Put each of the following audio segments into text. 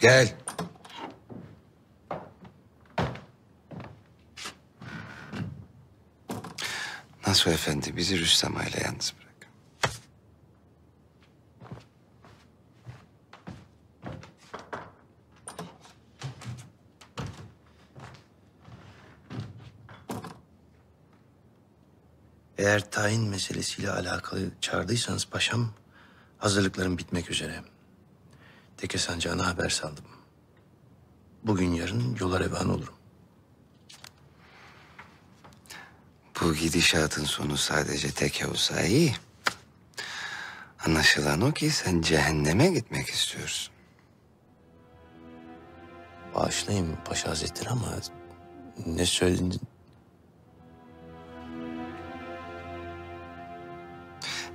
Gel. Nasuh Efendi bizi Rüstem ile yalnız bırak. Eğer tayin meselesiyle alakalı çağırdıysanız paşam, hazırlıklarım bitmek üzere. Teke sancağına haber saldım. Bugün yarın yola revan olurum. Bu gidişatın sonu sadece tek olsa iyi. Anlaşılan o ki sen cehenneme gitmek istiyorsun. Bağışlayın Paşa Hazretleri ama ne söyledin?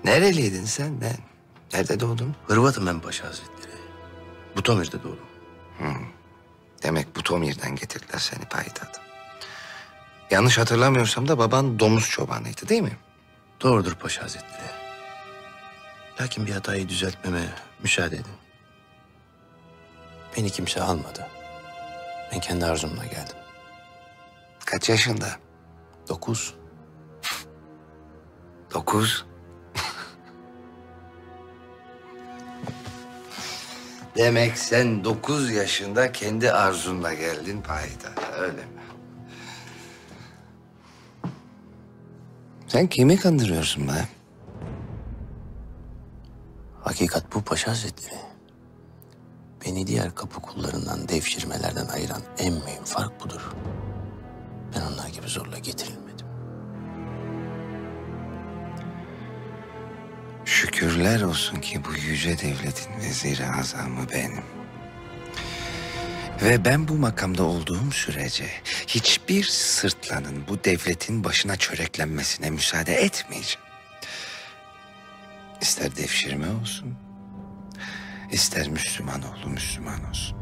Nereliydin sen? Ne? Nerede doğdun? Hırvatım ben Paşa Hazretleri. Butomir'de doğdum. Demek Butomir'den getirdiler seni payitahta. Yanlış hatırlamıyorsam da baban domuz çobanıydı değil mi? Doğrudur Paşa Hazretleri. Lakin bir hatayı düzeltmeme müsaade edin. Beni kimse almadı. Ben kendi arzumla geldim. Kaç yaşında? Dokuz. Dokuz. Demek sen dokuz yaşında kendi arzunla geldin payitahta öyle mi? Sen kimi kandırıyorsun be? Hakikat bu Paşa Hazretleri. Beni diğer kapı kullarından, devşirmelerden ayıran en mühim fark budur. Ben onlar gibi zorla getirilmedim. Şükürler olsun ki bu yüce devletin veziri azamı benim. Ve ben bu makamda olduğum sürece hiçbir sırtlanın bu devletin başına çöreklenmesine müsaade etmeyeceğim. İster devşirme olsun, ister Müslüman oğlu Müslüman olsun.